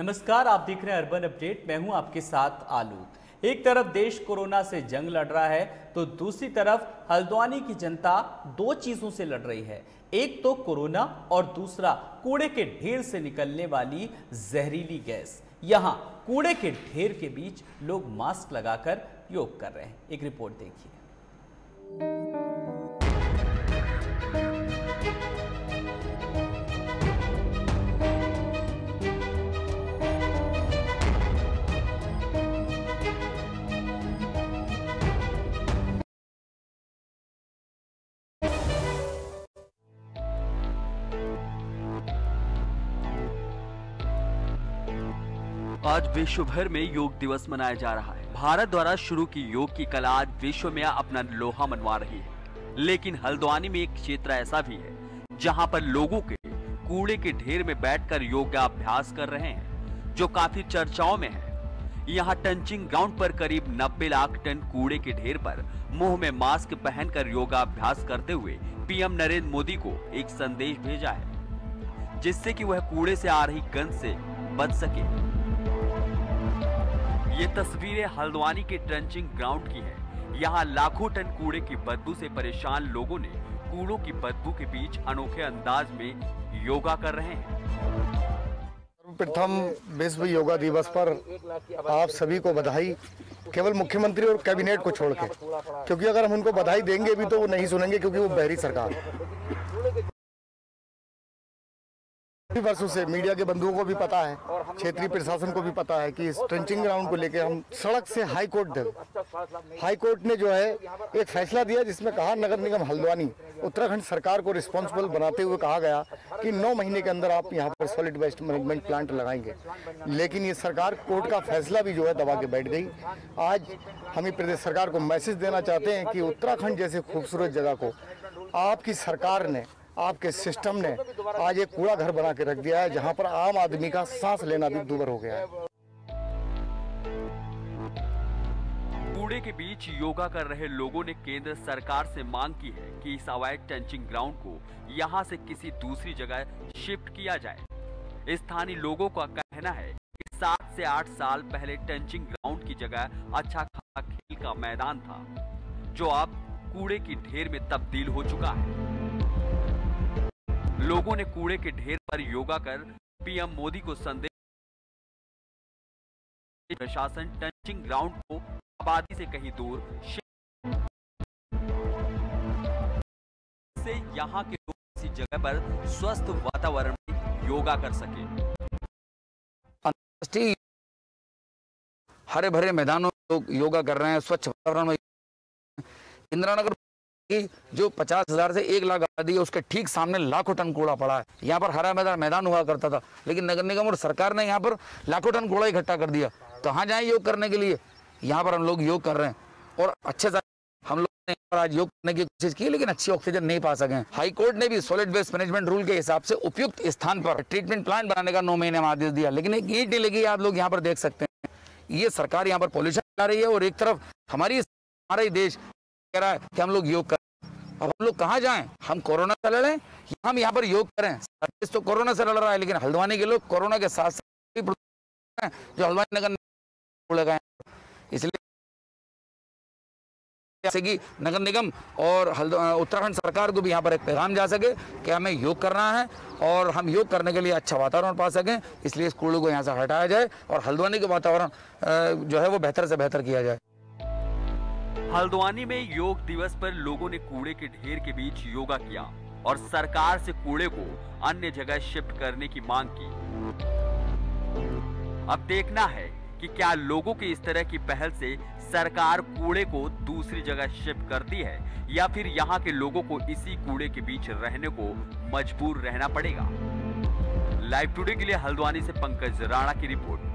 नमस्कार, आप देख रहे हैं अर्बन अपडेट मैं हूँ आपके साथ आलू। एक तरफ़ देश कोरोना से जंग लड़ रहा है तो दूसरी तरफ़ हल्द्वानी की जनता दो चीज़ों से लड़ रही है। एक तो कोरोना और दूसरा कूड़े के ढेर से निकलने वाली जहरीली गैस। यहाँ कूड़े के ढेर के बीच लोग मास्क लगाकर योग कर रहे हैं। एक रिपोर्ट देखिए। आज विश्व भर में योग दिवस मनाया जा रहा है। भारत द्वारा शुरू की योग की कला आज विश्व में अपना लोहा मनवा रही है। लेकिन हल्द्वानी में एक क्षेत्र ऐसा भी है, जहाँ पर लोगों के कूड़े के ढेर में बैठकर योग का अभ्यास कर रहे हैं, जो काफ़ी चर्चाओं में है। यहाँ टंचिंग ग्राउंड पर करीब 90 लाख टन कूड़े के ढेर पर मुँह में मास्क पहनकर योगा अभ्यास करते हुए पीएम नरेंद्र मोदी को एक संदेश भेजा है, जिससे कि वह कूड़े से आ रही गंध से बच सके। ये तस्वीरें हल्द्वानी के ट्रंचिंग ग्राउंड की है। यहाँ लाखों टन कूड़े की बदबू से परेशान लोगों ने कूड़ों की बदबू के बीच अनोखे अंदाज में योगा कर रहे हैं। प्रथम विश्व योगा दिवस पर आप सभी को बधाई, केवल मुख्यमंत्री और कैबिनेट को छोड़ के। क्योंकि अगर हम उनको बधाई देंगे भी तो वो नहीं सुनेंगे क्योंकि वो बहरी सरकार। काफ़ी वर्षों से मीडिया के बंधुओं को भी पता है, क्षेत्रीय प्रशासन को भी पता है कि इस ट्रेंचिंग ग्राउंड को लेकर हम सड़क से हाई कोर्ट दे हाई कोर्ट ने जो है एक फैसला दिया जिसमें कहा नगर निगम हल्द्वानी, उत्तराखंड सरकार को रिस्पॉन्सिबल बनाते हुए कहा गया कि नौ महीने के अंदर आप यहाँ पर सॉलिड वेस्ट मैनेजमेंट प्लांट लगाएँगे। लेकिन ये सरकार कोर्ट का फैसला भी जो है दबा के बैठ गई। आज हम प्रदेश सरकार को मैसेज देना चाहते हैं कि उत्तराखंड जैसे खूबसूरत जगह को आपकी सरकार ने आपके सिस्टम ने आज एक कूड़ा घर बना के रख दिया है, जहाँ पर आम आदमी का सांस लेना भी दूभर हो गया है। कूड़े के बीच योगा कर रहे लोगों ने केंद्र सरकार से मांग की है कि इस अवैध टंचिंग ग्राउंड को यहाँ से किसी दूसरी जगह शिफ्ट किया जाए। स्थानीय लोगों का कहना है कि सात से आठ साल पहले टंचिंग ग्राउंड की जगह अच्छा खासा खेल का मैदान था, जो अब कूड़े की ढेर में तब्दील हो चुका है। लोगों ने कूड़े के ढेर पर योगा कर पीएम मोदी को संदेश प्रशासन टंचिंग ग्राउंड को आबादी से कहीं दूर, से यहाँ के लोग किसी जगह पर स्वस्थ वातावरण में योगा कर सके। हरे भरे मैदानों में लोग योगा कर रहे हैं, स्वच्छ वातावरण में। इंदिरा नगर की जो पचास हज़ार से एक लाख आबादी है, उसके ठीक सामने लाखों टन कूड़ा पड़ा है। यहाँ पर हरा मैदान मैदान हुआ करता था। लेकिन नगर निगम और सरकार ने यहाँ पर लाखों टन कूड़ा इकट्ठा कर दिया। तो हाँ जाए योग करने के लिए। यहाँ पर हम लोग योग कर रहे हैं। और अच्छे से हम लोग ने आज योग करने की कोशिश की, लेकिन अच्छी ऑक्सीजन नहीं पा सके हाई कोर्ट ने भी सॉलिड वेस्ट मैनेजमेंट रूल के हिसाब से उपयुक्त स्थान पर ट्रीटमेंट प्लान बनाने का नौ महीने में आदेश दिया। लेकिन एक ईट लगी आप लोग यहाँ पर देख सकते हैं। ये सरकार यहाँ पर पॉल्यूशन ला रही है और एक तरफ़ हमारी, हमारा ही देश कह रहा है कि हम लोग योग कर अब हम लोग कहाँ जाएँ? हम कोरोना से लड़ें, हम यहाँ पर योग करें। तो कोरोना से लड़ रहा है, लेकिन हल्द्वानी के लोग कोरोना के साथ साथ जो हल्द्वानी नगर लगाए इसलिए कि नगर निगम और उत्तराखंड सरकार को भी यहाँ पर एक पैगाम जा सके कि हमें योग करना है और हम योग करने के लिए अच्छा वातावरण पा सकें, इसलिए इस कूड़े को यहाँ से हटाया जाए और हल्द्वानी का वातावरण जो है वो बेहतर से बेहतर किया जाए। हल्द्वानी में योग दिवस पर लोगों ने कूड़े के ढेर के बीच योगा किया और सरकार से कूड़े को अन्य जगह शिफ्ट करने की मांग की। अब देखना है कि क्या लोगों की इस तरह की पहल से सरकार कूड़े को दूसरी जगह शिफ्ट करती है या फिर यहाँ के लोगों को इसी कूड़े के बीच रहने को मजबूर रहना पड़ेगा? लाइव टुडे के लिए हल्द्वानी से पंकज राणा की रिपोर्ट।